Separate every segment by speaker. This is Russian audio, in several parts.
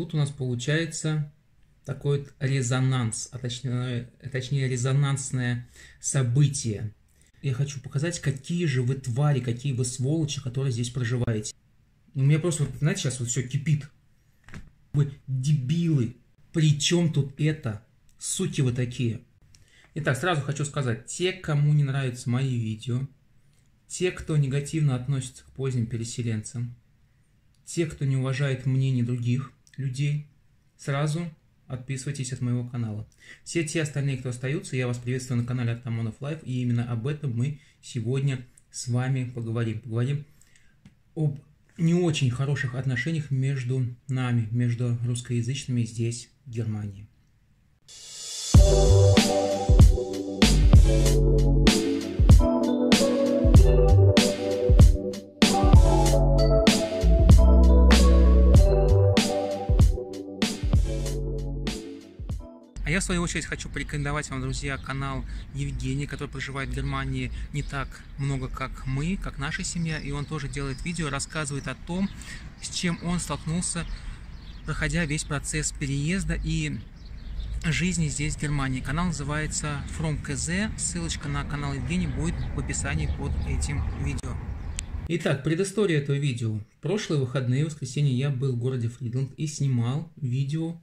Speaker 1: тут у нас получается такой резонанс, а точнее, точнее резонансное событие. Я хочу показать, какие же вы твари, какие вы сволочи, которые здесь проживаете. У меня просто, вот, знаете, сейчас вот все кипит. Вы дебилы. При чем тут это? Суки вы такие. Итак, сразу хочу сказать, те, кому не нравятся мои видео, те, кто негативно относится к поздним переселенцам, те, кто не уважает мнение других людей, сразу отписывайтесь от моего канала. Все те остальные, кто остаются, я вас приветствую на канале Артамонов Life, и именно об этом мы сегодня с вами поговорим. Поговорим об не очень хороших отношениях между нами, между русскоязычными здесь, в Германии. Свою очередь, хочу порекомендовать вам, друзья, канал Евгения, который проживает в Германии не так много, как мы, как наша семья. И он тоже делает видео, рассказывает о том, с чем он столкнулся, проходя весь процесс переезда и жизни здесь, в Германии. Канал называется From KZ. Ссылочка на канал Евгения будет в описании под этим видео. Итак, предыстория этого видео. В прошлые выходные, в воскресенье, я был в городе Фридланд и снимал видео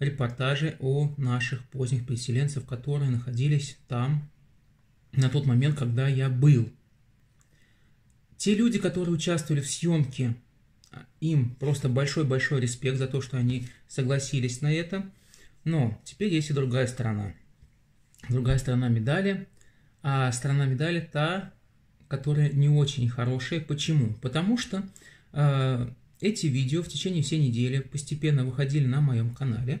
Speaker 1: репортажи о наших поздних переселенцев, которые находились там на тот момент, когда я был. Те люди, которые участвовали в съемке, им просто большой-большой респект за то, что они согласились на это. Но теперь есть и другая сторона. Другая сторона медали. А сторона медали та, которая не очень хорошая. Почему? Потому что э, эти видео в течение всей недели постепенно выходили на моем канале.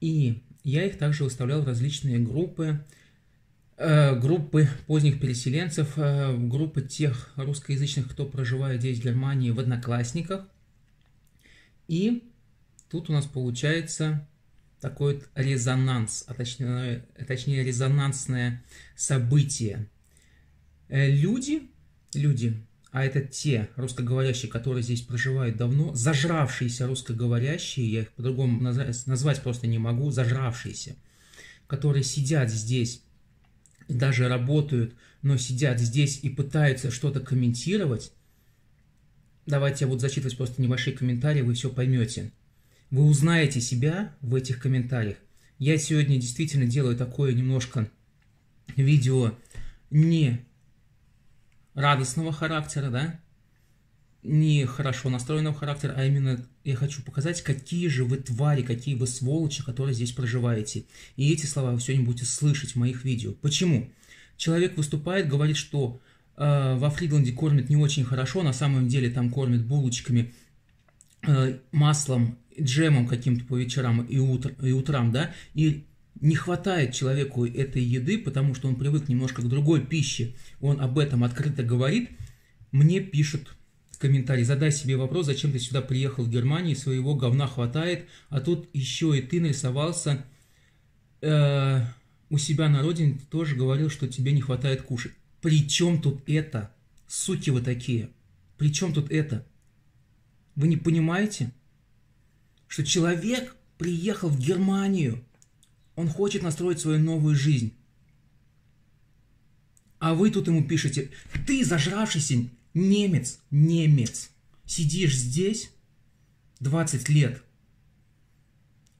Speaker 1: И я их также выставлял в различные группы, э, группы поздних переселенцев, э, группы тех русскоязычных, кто проживает здесь, в Германии, в Одноклассниках. И тут у нас получается такой вот резонанс, а точнее, точнее резонансное событие. Э, люди, люди а это те русскоговорящие, которые здесь проживают давно, зажравшиеся русскоговорящие, я их по-другому назвать, просто не могу, зажравшиеся, которые сидят здесь, даже работают, но сидят здесь и пытаются что-то комментировать, давайте я буду зачитывать просто небольшие комментарии, вы все поймете. Вы узнаете себя в этих комментариях. Я сегодня действительно делаю такое немножко видео не радостного характера, да, не хорошо настроенного характера, а именно я хочу показать, какие же вы твари, какие вы сволочи, которые здесь проживаете. И эти слова вы сегодня будете слышать в моих видео. Почему? Человек выступает, говорит, что э, во Фридланде кормят не очень хорошо, на самом деле там кормят булочками, э, маслом, джемом каким-то по вечерам и, утр, и утрам, да, и не хватает человеку этой еды, потому что он привык немножко к другой пище, он об этом открыто говорит, мне пишут комментарий, задай себе вопрос, зачем ты сюда приехал в Германию, своего говна хватает, а тут еще и ты нарисовался э, у себя на родине, ты тоже говорил, что тебе не хватает кушать. При чем тут это? Суки вы такие. При чем тут это? Вы не понимаете, что человек приехал в Германию – он хочет настроить свою новую жизнь. А вы тут ему пишете, ты зажравшийся немец, немец, сидишь здесь 20 лет,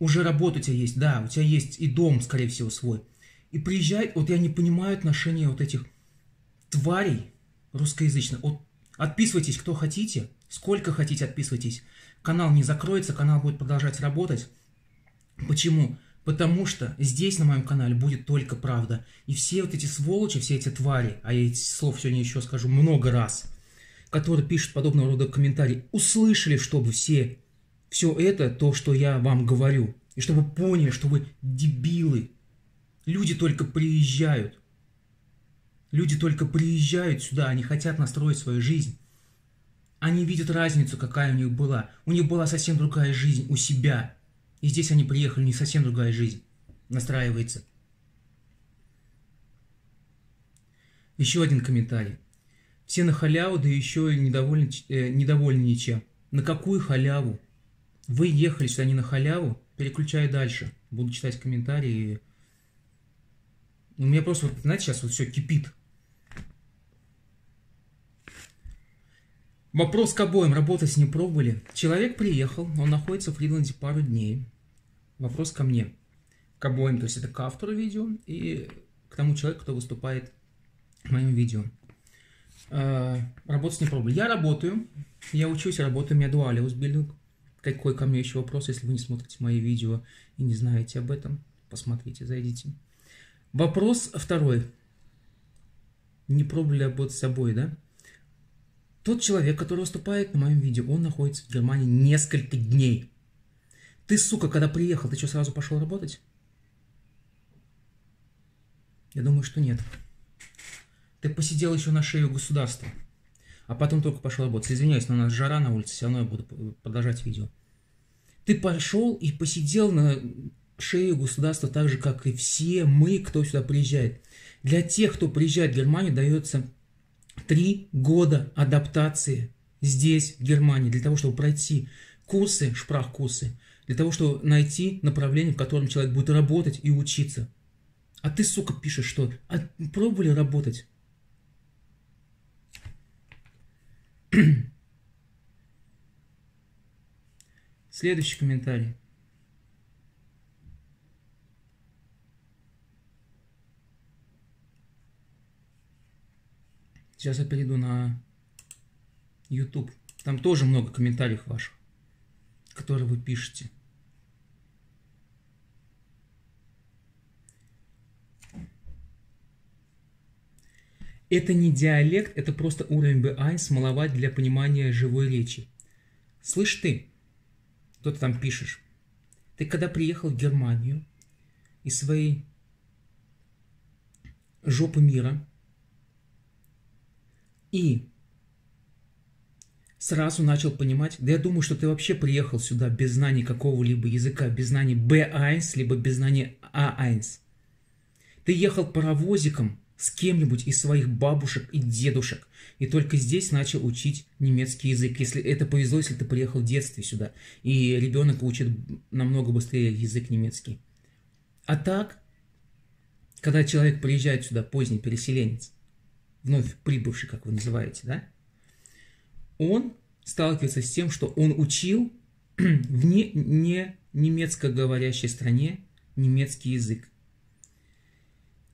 Speaker 1: уже работа у тебя есть, да, у тебя есть и дом, скорее всего, свой. И приезжай, вот я не понимаю отношения вот этих тварей русскоязычных. Вот отписывайтесь, кто хотите, сколько хотите отписывайтесь. Канал не закроется, канал будет продолжать работать. Почему? Потому что здесь на моем канале будет только правда. И все вот эти сволочи, все эти твари, а я эти слов сегодня еще скажу много раз, которые пишут подобного рода комментарии, услышали, чтобы все, все это, то, что я вам говорю. И чтобы поняли, что вы дебилы. Люди только приезжают. Люди только приезжают сюда, они хотят настроить свою жизнь. Они видят разницу, какая у них была. У них была совсем другая жизнь у себя. И здесь они приехали, не совсем другая жизнь настраивается. Еще один комментарий. Все на халяву, да еще и недовольны, э, недовольны ничем. На какую халяву? Вы ехали сюда не на халяву, переключаю дальше. Буду читать комментарии. У меня просто, вот, знаете, сейчас вот все кипит. Вопрос к обоим. Работать не пробовали. Человек приехал, он находится в Фридланде пару дней. Вопрос ко мне. К обоим, то есть это к автору видео и к тому человеку, кто выступает в моем видео. Э, работать не пробовали. Я работаю, я учусь, работаю, у меня дуалиус билдинг. Какой ко мне еще вопрос, если вы не смотрите мои видео и не знаете об этом, посмотрите, зайдите. Вопрос второй. Не пробовали работать с собой, да? Тот человек, который выступает на моем видео, он находится в Германии несколько дней. Ты, сука, когда приехал, ты что, сразу пошел работать? Я думаю, что нет. Ты посидел еще на шею государства, а потом только пошел работать. Извиняюсь, но у нас жара на улице, все равно я буду продолжать видео. Ты пошел и посидел на шею государства так же, как и все мы, кто сюда приезжает. Для тех, кто приезжает в Германию, дается три года адаптации здесь, в Германии, для того, чтобы пройти курсы, шпрах-курсы, для того, чтобы найти направление, в котором человек будет работать и учиться. А ты, сука, пишешь, что а пробовали работать? Следующий комментарий. Сейчас я перейду на YouTube. Там тоже много комментариев ваших, которые вы пишете. Это не диалект, это просто уровень B1 маловат для понимания живой речи. Слышь ты, кто ты там пишешь, ты когда приехал в Германию из своей жопы мира и сразу начал понимать, да я думаю, что ты вообще приехал сюда без знаний какого-либо языка, без знаний B1, либо без знаний A1. Ты ехал паровозиком с кем-нибудь из своих бабушек и дедушек. И только здесь начал учить немецкий язык. Если это повезло, если ты приехал в детстве сюда, и ребенок учит намного быстрее язык немецкий. А так, когда человек приезжает сюда, поздний переселенец, вновь прибывший, как вы называете, да, он сталкивается с тем, что он учил в не, не немецко говорящей стране немецкий язык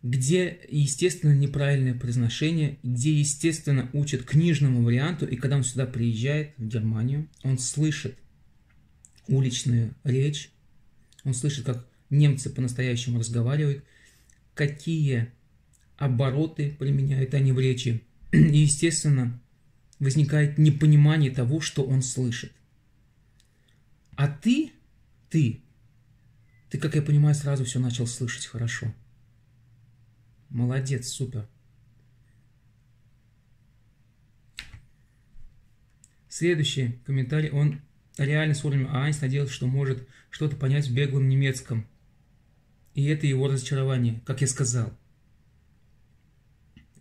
Speaker 1: где, естественно, неправильное произношение, где, естественно, учат книжному варианту, и когда он сюда приезжает, в Германию, он слышит уличную речь, он слышит, как немцы по-настоящему разговаривают, какие обороты применяют они в речи, и, естественно, возникает непонимание того, что он слышит. А ты, ты, ты, как я понимаю, сразу все начал слышать хорошо – Молодец, супер. Следующий комментарий, он реально с уровнем А1 надеялся, что может что-то понять в беглом немецком. И это его разочарование, как я сказал.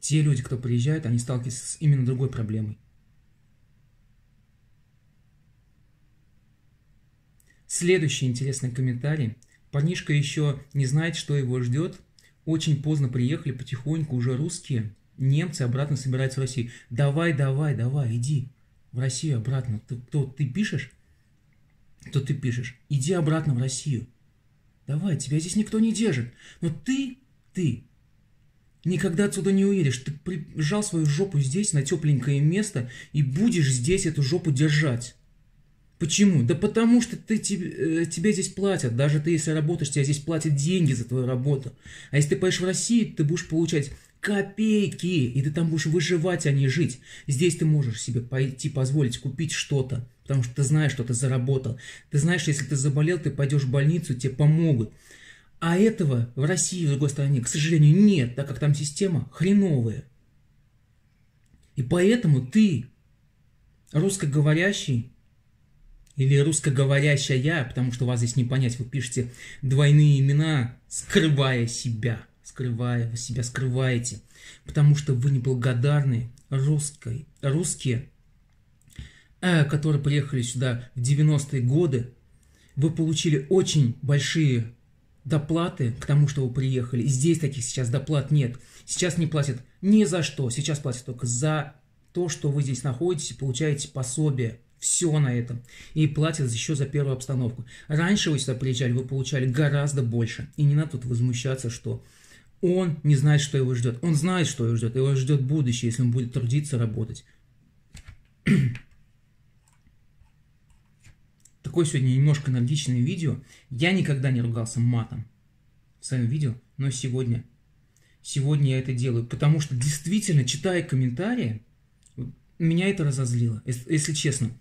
Speaker 1: Те люди, кто приезжают, они сталкиваются с именно другой проблемой. Следующий интересный комментарий. Парнишка еще не знает, что его ждет, очень поздно приехали, потихоньку уже русские, немцы обратно собираются в Россию. Давай, давай, давай, иди в Россию обратно. Ты, кто, ты пишешь? То ты пишешь. Иди обратно в Россию. Давай, тебя здесь никто не держит. Но ты, ты, никогда отсюда не уедешь. Ты прижал свою жопу здесь, на тепленькое место, и будешь здесь эту жопу держать. Почему? Да потому что ты, тебе, э, тебе здесь платят. Даже ты, если работаешь, тебе здесь платят деньги за твою работу. А если ты поедешь в Россию, ты будешь получать копейки, и ты там будешь выживать, а не жить. Здесь ты можешь себе пойти позволить купить что-то, потому что ты знаешь, что ты заработал. Ты знаешь, если ты заболел, ты пойдешь в больницу, тебе помогут. А этого в России, в другой стране, к сожалению, нет, так как там система хреновая. И поэтому ты, русскоговорящий, или русскоговорящая, потому что вас здесь не понять, вы пишете двойные имена, скрывая себя, скрывая, вы себя скрываете, потому что вы неблагодарные русской, русские, э, которые приехали сюда в 90-е годы, вы получили очень большие доплаты к тому, что вы приехали. Здесь таких сейчас доплат нет. Сейчас не платят ни за что. Сейчас платят только за то, что вы здесь находитесь получаете пособие. Все на этом. И платят еще за первую обстановку. Раньше вы сюда приезжали, вы получали гораздо больше. И не надо тут возмущаться, что он не знает, что его ждет. Он знает, что его ждет. Его ждет будущее, если он будет трудиться, работать. Такое сегодня немножко энергичное видео. Я никогда не ругался матом в своем видео, но сегодня, сегодня я это делаю, потому что действительно, читая комментарии, меня это разозлило, если честно.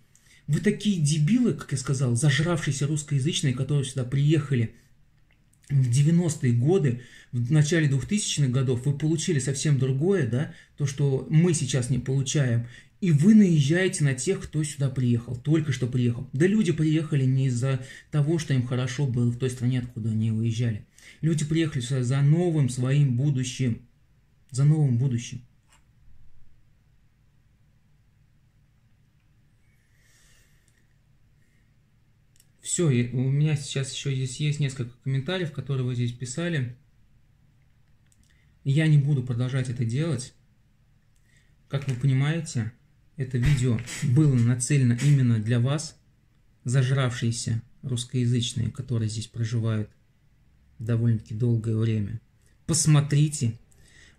Speaker 1: Вы такие дебилы, как я сказал, зажравшиеся русскоязычные, которые сюда приехали в 90-е годы, в начале 2000-х годов, вы получили совсем другое, да, то, что мы сейчас не получаем. И вы наезжаете на тех, кто сюда приехал, только что приехал. Да люди приехали не из-за того, что им хорошо было в той стране, откуда они уезжали. Люди приехали сюда за новым своим будущим. За новым будущим. Все, у меня сейчас еще здесь есть несколько комментариев, которые вы здесь писали. Я не буду продолжать это делать. Как вы понимаете, это видео было нацелено именно для вас, зажравшиеся русскоязычные, которые здесь проживают довольно-таки долгое время. Посмотрите,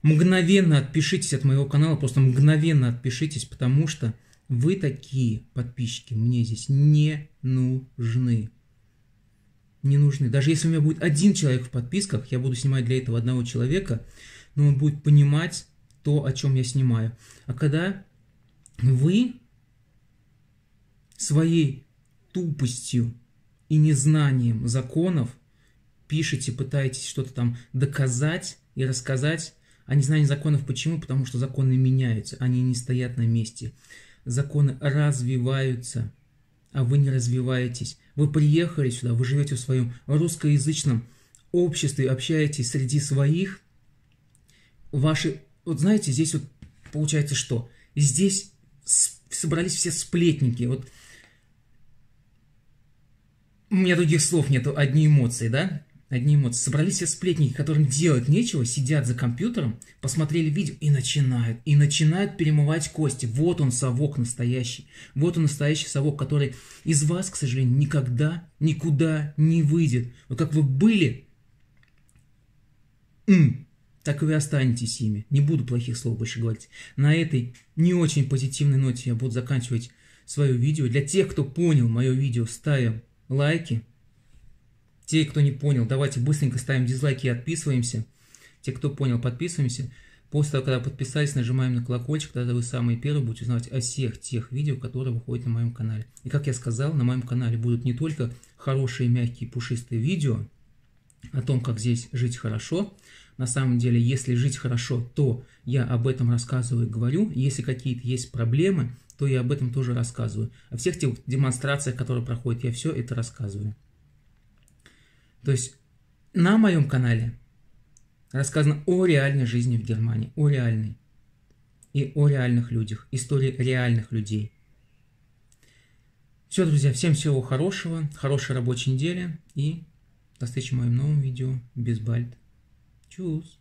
Speaker 1: мгновенно отпишитесь от моего канала, просто мгновенно отпишитесь, потому что вы такие подписчики мне здесь не нужны. Не нужны. Даже если у меня будет один человек в подписках, я буду снимать для этого одного человека, но он будет понимать то, о чем я снимаю. А когда вы своей тупостью и незнанием законов пишете, пытаетесь что-то там доказать и рассказать, а незнание законов почему? Потому что законы меняются, они не стоят на месте законы развиваются, а вы не развиваетесь. Вы приехали сюда, вы живете в своем русскоязычном обществе, общаетесь среди своих. Ваши, вот знаете, здесь вот получается что? Здесь собрались все сплетники. Вот у меня других слов нету, одни эмоции, да? одни эмоции. Собрались все сплетники, которым делать нечего, сидят за компьютером, посмотрели видео и начинают. И начинают перемывать кости. Вот он совок настоящий. Вот он настоящий совок, который из вас, к сожалению, никогда, никуда не выйдет. Вот как вы были, так и вы останетесь ими. Не буду плохих слов больше говорить. На этой не очень позитивной ноте я буду заканчивать свое видео. Для тех, кто понял мое видео, ставим лайки, те, кто не понял, давайте быстренько ставим дизлайки и отписываемся. Те, кто понял, подписываемся. После того, когда подписались, нажимаем на колокольчик, тогда вы самые первые будете узнавать о всех тех видео, которые выходят на моем канале. И как я сказал, на моем канале будут не только хорошие, мягкие, пушистые видео о том, как здесь жить хорошо. На самом деле, если жить хорошо, то я об этом рассказываю и говорю. Если какие-то есть проблемы, то я об этом тоже рассказываю. О всех тех демонстрациях, которые проходят, я все это рассказываю. То есть на моем канале рассказано о реальной жизни в Германии, о реальной. И о реальных людях, истории реальных людей. Все, друзья, всем всего хорошего, хорошей рабочей недели и до встречи в моем новом видео. Без бальт. choose